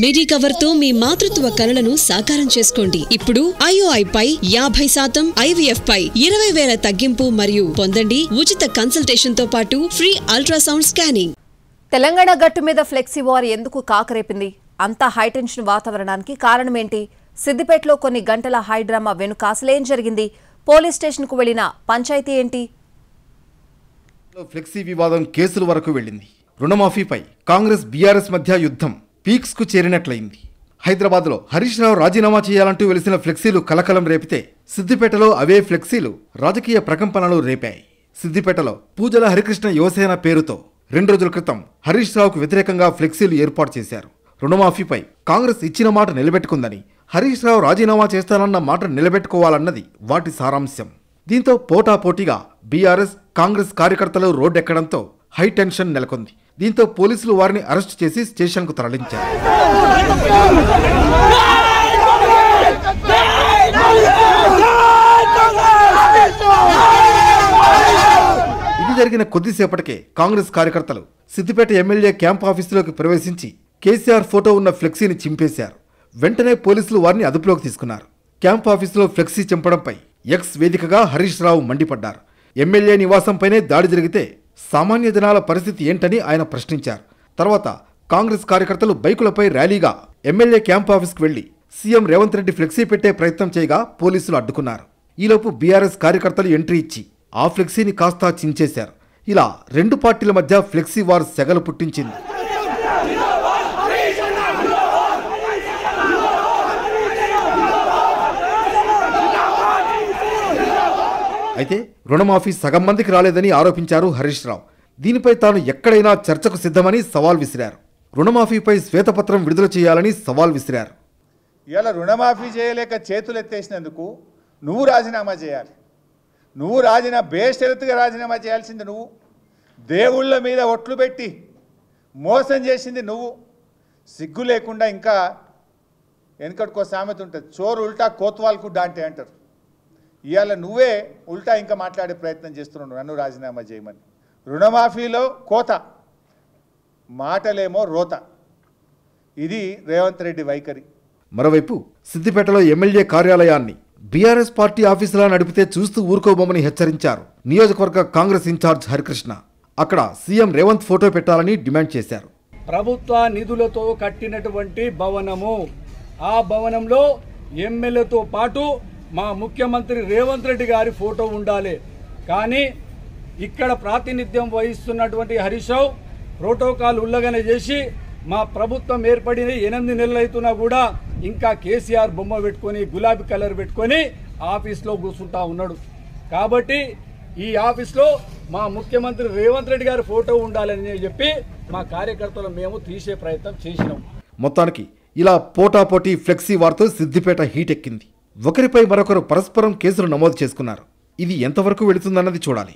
మిడి కవర్తో మీ మాతృత్వ కలలను సాకారం చేసుకోండి. ఇప్పుడు ఐఓఐ పై యాభై శాతం ఐవీఎఫ్ పై ఇరవై వేల తగ్గింపు మరియు పొందండి ఉచిత కన్సల్టేషన్తో పాటు ఫ్రీ అల్ట్రాసౌండ్ స్కానింగ్ తెలంగాణ గట్టు మీద ఫ్లెక్సీ వార్ ఎందుకు కాకరేపింది? అంతా హైటెన్షన్ వాతావరణానికి కారణమేంటి? సిద్దిపేటలో కొన్ని గంటల హై డ్రామా వెనుక అసలేం జరిగింది? పోలీస్ స్టేషన్కు వెళ్ళిన పంచాయతీ ఏంటి? ఫ్లెక్సీ వివాదం కేసుల వరకు వెళ్ళింది. రుణమాఫీపై కాంగ్రెస్ బీఆర్ఎస్ మధ్య యుద్ధం. పీక్స్కు చేరినట్లయింది. హైదరాబాద్లో హరీష్ రావు రాజీనామా చేయాలంటూ వెలిసిన ఫ్లెక్సీలు కలకలం రేపితే సిద్దిపేటలో అవే ఫ్లెక్సీలు రాజకీయ ప్రకంపనలు రేపాయి. సిద్దిపేటలో పూజల హరికృష్ణ యువసేన పేరుతో రెండు రోజుల క్రితం హరీష్ రావుకు వ్యతిరేకంగా ఫ్లెక్సీలు ఏర్పాటు చేశారు. రుణమాఫీపై కాంగ్రెస్ ఇచ్చిన మాట నిలబెట్టుకుందని హరీష్ రావు రాజీనామా చేస్తానన్న మాట నిలబెట్టుకోవాలన్నది వాటి సారాంశం. దీంతో పోటాపోటీగా బీఆర్ఎస్ కాంగ్రెస్ కార్యకర్తలు రోడ్డెక్కడంతో హై టెన్షన్ నెలకొంది. దీంతో పోలీసులు వారిని అరెస్టు చేసి స్టేషన్కు తరలించారు. ఇది జరిగిన కొద్దిసేపటికే కాంగ్రెస్ కార్యకర్తలు సిద్దిపేట ఎమ్మెల్యే క్యాంప్ ఆఫీసులోకి ప్రవేశించి కేసీఆర్ ఫోటో ఉన్న ఫ్లెక్సీని చింపేశారు. వెంటనే పోలీసులు వారిని అదుపులోకి తీసుకున్నారు. క్యాంప్ ఆఫీసులో ఫ్లెక్సీ చింపడంపై ఎక్స్ వేదికగా హరీష్ రావు మండిపడ్డారు. ఎమ్మెల్యే నివాసంపైనే దాడి జరిగితే సామాన్య జనాల పరిస్థితి ఏంటని ఆయన ప్రశ్నించారు. తర్వాత కాంగ్రెస్ కార్యకర్తలు బైకులపై ర్యాలీగా ఎమ్మెల్యే క్యాంప్ ఆఫీస్కు వెళ్ళి సీఎం రేవంత్ రెడ్డి ఫ్లెక్సీ పెట్టే ప్రయత్నం చేయగా పోలీసులు అడ్డుకున్నారు. ఈలోపు బీఆర్ఎస్ కార్యకర్తలు ఎంట్రీ ఇచ్చి ఆ ఫ్లెక్సీని కాస్తా చించేశారు. ఇలా రెండు పార్టీల మధ్య ఫ్లెక్సీ వార్ సెగలు పుట్టించింది. అయితే రుణమాఫీ సగం మందికి రాలేదని ఆరోపించారు హరీష్ రావు. దీనిపై తాను ఎక్కడైనా చర్చకు సిద్ధమని సవాల్ విసిరారు. రుణమాఫీపై శ్వేతపత్రం విడుదల చేయాలని సవాల్ విసిరారు. ఇలా రుణమాఫీ చేయలేక చేతులు ఎత్తేసినందుకు నువ్వు రాజీనామా చేయాలి. నువ్వు రాజీనా బేషరతుగా రాజీనామా చేయాల్సింది నువ్వు. దేవుళ్ళ మీద ఒట్లు పెట్టి మోసం చేసింది నువ్వు. సిగ్గు లేకుండా ఇంకా వెనకటికో సామెత ఉంటుంది. చోరు ఉల్టా కోత్వాల్కు డాంటే అంటారు. ఇవాళ నువ్వే ఉల్టా ఇంకా మాట్లాడే ప్రయత్నం చేస్తున్నావు నన్ను రాజీనామా చేయమని. రుణమాఫీలో కోత మాటలేమో రోత. ఇది రేవంత్ రెడ్డి వైఖరి. మరోవైపు సిద్దిపేటలో ఎమ్మెల్యే కార్యాలయాన్ని బీఆర్ఎస్ పార్టీ ఆఫీసులా నడిపితే చూస్తూ ఊరుకోబోమని హెచ్చరించారు నియోజకవర్గ కాంగ్రెస్ ఇన్ఛార్జ్ హరికృష్ణ. అక్కడ సీఎం రేవంత్ ఫోటో పెట్టాలని డిమాండ్ చేశారు. ప్రభుత్వ నిధులతో కట్టినటువంటి భవనము. ఆ భవనంలో ఎమ్మెల్యేతో పాటు మా ముఖ్యమంత్రి రేవంత్ రెడ్డి గారి ఫోటో ఉండాలి. కానీ ఇక్కడ ప్రాతినిధ్యం వహిస్తున్నటువంటి హరీష్ రావు ప్రోటోకాల్ ఉల్లంఘన చేసి మా ప్రభుత్వం ఏర్పడిన ఎనిమిది నెలలు అవుతున్నా కూడా ఇంకా కేసీఆర్ బొమ్మ పెట్టుకొని గులాబీ కలర్ పెట్టుకొని ఆఫీస్లో కూర్చుంటా ఉన్నాడు. కాబట్టి ఈ ఆఫీస్లో మా ముఖ్యమంత్రి రేవంత్ రెడ్డి గారి ఫోటో ఉండాలని చెప్పి మా కార్యకర్తలు మేము తీసే ప్రయత్నం చేసినాం. మొత్తానికి ఇలా పోటాపోటీ ఫ్లెక్సీ వార్తో సిద్దిపేట హీట్ ఎక్కింది ఒకరిపై మరొకరు పరస్పరం కేసులు నమోదు చేసుకున్నారు. ఇది ఎంతవరకు వెళుతుందన్నది చూడాలి.